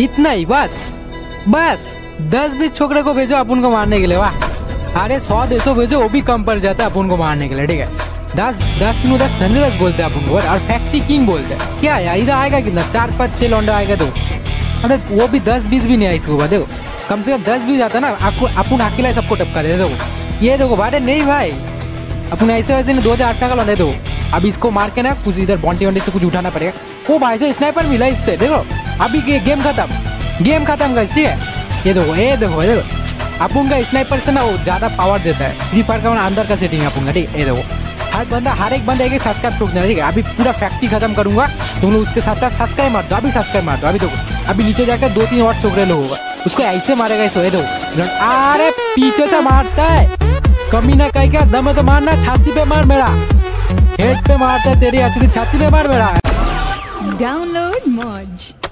इतना ही, बस। बस। दस बीस छोकरे को भेजो अपन को मारने के लिए, वाह। अरे, सौ दे तो भेजो, वो भी कम पड़ जाता है अपन को मारने के लिए, ठीक है? दस दस तीनों दस धनरस बोलते हैं अपन को, और फैक्ट्री किंग बोलते हैं। क्या यार, इधर आएगा कितना? चार पाँच छह लौंडा आएगा तो। अरे, वो भी दस बीस भी नहीं आई इसको देखो। कम से कम दस बीस आता ना, आपको, अपन अकेला सबको टपका दे देखो। ये देखो भाई नहीं भाई। अपन ऐसे वैसे दो हज़ार आठ का लौंडे दो अब इसको मार के ना, कुछ इधर बॉन्टी वॉन्टी से कुछ उठाना पड़ेगा। वो भाई से स्नाइपर मिला इससे, देखो। अभी गे, गेम खत्म। गेम खत्म कर ठीक है? ये देखो ये देखो ये देखो। अपन का स्नाइपर से ना वो ज़्यादा पावर देता है। फ्री फायर का अंदर का सेटिंग का ठीक है? ये देखो। हर बंदा हर एक बंदा एक सब्सक्राइब ठोक देना ठीक है अभी पूरा फैक्ट्री खत्म करूँगा तुम लोग उसके साथ साथ सब्सक्राइब मार दो अभी सब्सक्राइब मार दो। अभी देखो अभी नीचे जाकर दो तीन और छोकरे लोग होगा। उसको ऐसे मारेगा इस ये देखो। अरे पीछे से मारता है। कमी ना कहीं क्या दम तो मारना छाती पे मार मेरा। हेड पे मारता है तेरी असली छाती पे मार मेरा। Download Moj.